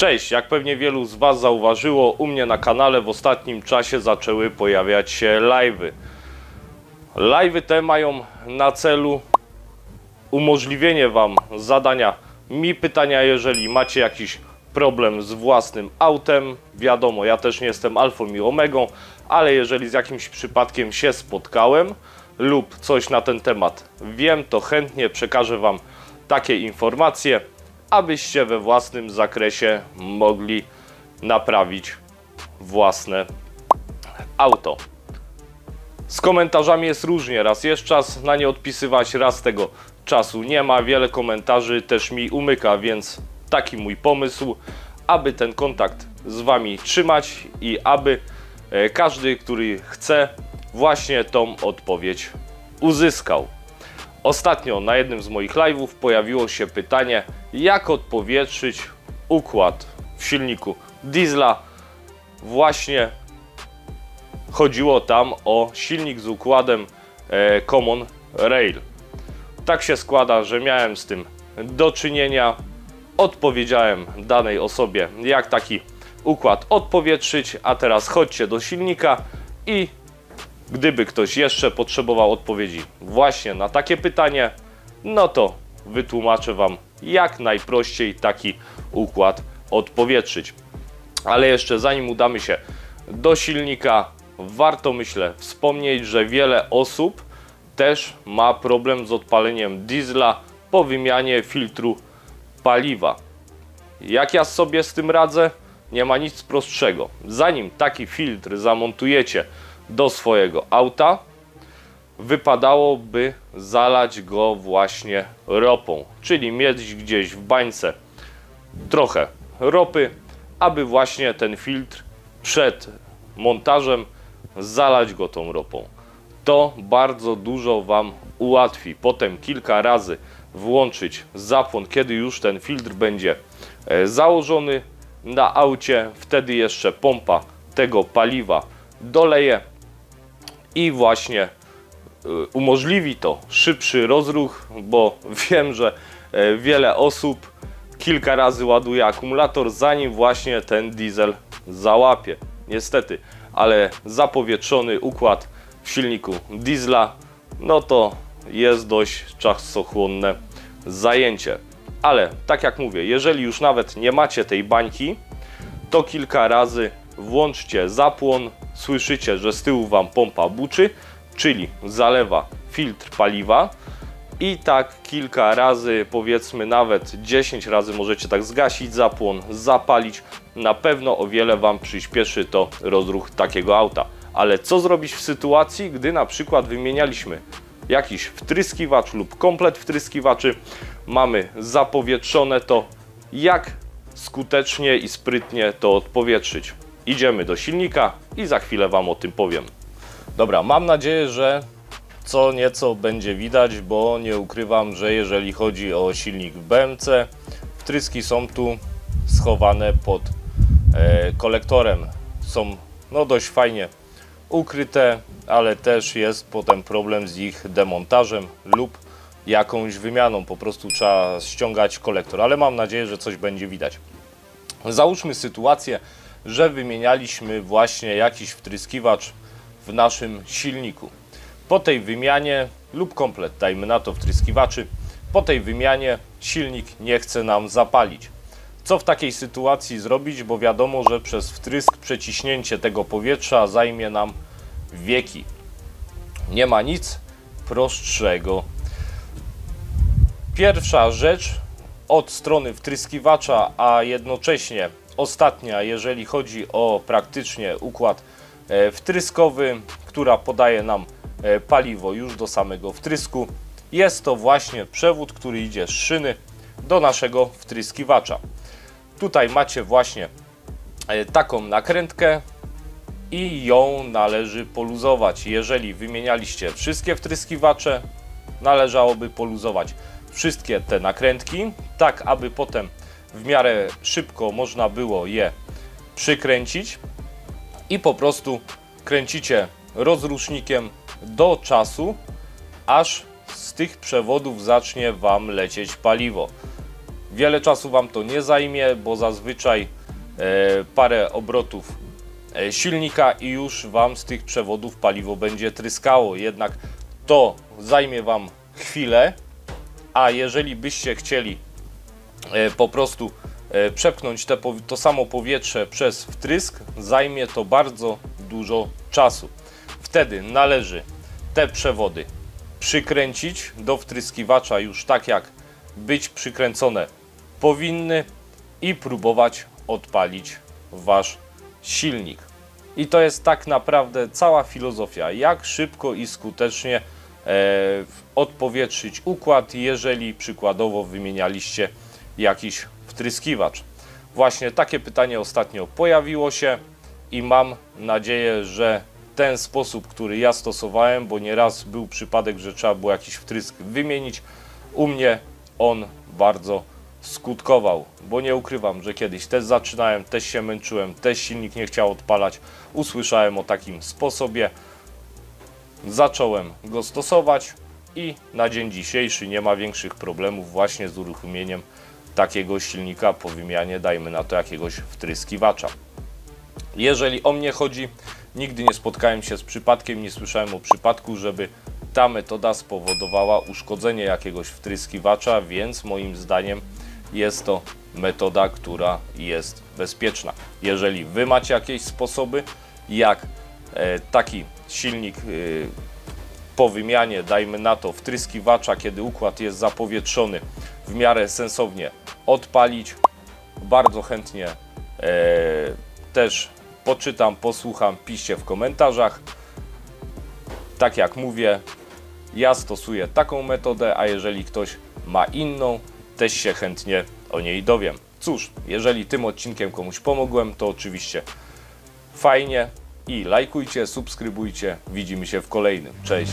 Cześć, jak pewnie wielu z Was zauważyło, u mnie na kanale w ostatnim czasie zaczęły pojawiać się live'y. Live'y te mają na celu umożliwienie Wam zadania mi pytania, jeżeli macie jakiś problem z własnym autem. Wiadomo, ja też nie jestem alfą i omegą, ale jeżeli z jakimś przypadkiem się spotkałem lub coś na ten temat wiem, to chętnie przekażę Wam takie informacje, abyście we własnym zakresie mogli naprawić własne auto. Z komentarzami jest różnie, raz jest czas na nie odpisywać, raz tego czasu nie ma, wiele komentarzy też mi umyka, więc taki mój pomysł, aby ten kontakt z Wami trzymać i aby e, każdy, który chce, właśnie tą odpowiedź uzyskał. Ostatnio na jednym z moich live'ów pojawiło się pytanie, jak odpowietrzyć układ w silniku diesla. Właśnie chodziło tam o silnik z układem e, Common Rail. Tak się składa, że miałem z tym do czynienia. Odpowiedziałem danej osobie, jak taki układ odpowietrzyć, a teraz chodźcie do silnika i gdyby ktoś jeszcze potrzebował odpowiedzi właśnie na takie pytanie, no to wytłumaczę Wam jak najprościej taki układ odpowietrzyć. Ale jeszcze zanim udamy się do silnika, warto myślę wspomnieć, że wiele osób też ma problem z odpaleniem diesla po wymianie filtru paliwa. Jak ja sobie z tym radzę? Nie ma nic prostszego. Zanim taki filtr zamontujecie do swojego auta, wypadałoby zalać go właśnie ropą, czyli mieć gdzieś w bańce trochę ropy, aby właśnie ten filtr przed montażem zalać go tą ropą. To bardzo dużo Wam ułatwi. Potem kilka razy włączyć zapłon, kiedy już ten filtr będzie e, założony na aucie. Wtedy jeszcze pompa tego paliwa doleje i właśnie y, umożliwi to szybszy rozruch, bo wiem, że e, wiele osób kilka razy ładuje akumulator, zanim właśnie ten diesel załapie. Niestety, ale zapowietrzony układ w silniku diesla, no to jest dość czasochłonne zajęcie. Ale tak jak mówię, jeżeli już nawet nie macie tej bańki, to kilka razy włączcie zapłon, słyszycie, że z tyłu Wam pompa buczy, czyli zalewa filtr paliwa i tak kilka razy, powiedzmy nawet 10 razy możecie tak zgasić zapłon, zapalić. Na pewno o wiele Wam przyspieszy to rozruch takiego auta. Ale co zrobić w sytuacji, gdy na przykład wymienialiśmy jakiś wtryskiwacz lub komplet wtryskiwaczy, mamy zapowietrzone to, jak skutecznie i sprytnie to odpowietrzyć. Idziemy do silnika i za chwilę Wam o tym powiem. Dobra, mam nadzieję, że co nieco będzie widać, bo nie ukrywam, że jeżeli chodzi o silnik w BMC, wtryski są tu schowane pod e, kolektorem. Są no dość fajnie ukryte, ale też jest potem problem z ich demontażem lub jakąś wymianą. Po prostu trzeba ściągać kolektor, ale mam nadzieję, że coś będzie widać. Załóżmy sytuację, że wymienialiśmy właśnie jakiś wtryskiwacz w naszym silniku. Po tej wymianie lub komplet, dajmy na to wtryskiwaczy, po tej wymianie silnik nie chce nam zapalić. Co w takiej sytuacji zrobić, bo wiadomo, że przez wtrysk przeciśnięcie tego powietrza zajmie nam wieki. Nie ma nic prostszego. Pierwsza rzecz od strony wtryskiwacza, a jednocześnie ostatnia, jeżeli chodzi o praktycznie układ e, wtryskowy, która podaje nam e, paliwo już do samego wtrysku. Jest to właśnie przewód, który idzie z szyny do naszego wtryskiwacza. Tutaj macie właśnie e, taką nakrętkę i ją należy poluzować. Jeżeli wymienialiście wszystkie wtryskiwacze, należałoby poluzować wszystkie te nakrętki, tak aby potem w miarę szybko można było je przykręcić i po prostu kręcicie rozrusznikiem do czasu, aż z tych przewodów zacznie Wam lecieć paliwo. Wiele czasu Wam to nie zajmie, bo zazwyczaj e, parę obrotów e, silnika i już Wam z tych przewodów paliwo będzie tryskało. Jednak to zajmie Wam chwilę, a jeżeli byście chcieli po prostu e, przepchnąć te, to samo powietrze przez wtrysk, zajmie to bardzo dużo czasu. Wtedy należy te przewody przykręcić do wtryskiwacza już tak jak być przykręcone powinny i próbować odpalić wasz silnik. I to jest tak naprawdę cała filozofia, jak szybko i skutecznie e, odpowietrzyć układ, jeżeli przykładowo wymienialiście jakiś wtryskiwacz. Właśnie takie pytanie ostatnio pojawiło się i mam nadzieję, że ten sposób, który ja stosowałem, bo nieraz był przypadek, że trzeba było jakiś wtrysk wymienić, u mnie on bardzo skutkował, bo nie ukrywam, że kiedyś też zaczynałem, też się męczyłem, też silnik nie chciał odpalać. Usłyszałem o takim sposobie, zacząłem go stosować i na dzień dzisiejszy nie ma większych problemów właśnie z uruchomieniem takiego silnika po wymianie, dajmy na to jakiegoś wtryskiwacza. Jeżeli o mnie chodzi, nigdy nie spotkałem się z przypadkiem, nie słyszałem o przypadku, żeby ta metoda spowodowała uszkodzenie jakiegoś wtryskiwacza, więc moim zdaniem jest to metoda, która jest bezpieczna. Jeżeli Wy macie jakieś sposoby, jak e, taki silnik e, po wymianie, dajmy na to, wtryskiwacza, kiedy układ jest zapowietrzony, w miarę sensownie odpalić, bardzo chętnie e, też poczytam, posłucham, piszcie w komentarzach. Tak jak mówię, ja stosuję taką metodę, a jeżeli ktoś ma inną, też się chętnie o niej dowiem. Cóż, jeżeli tym odcinkiem komuś pomogłem, to oczywiście fajnie i lajkujcie, subskrybujcie. Widzimy się w kolejnym. Cześć!